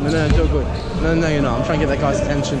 No, no, it's all good. No, no, you're not. I'm trying to get that guy's attention.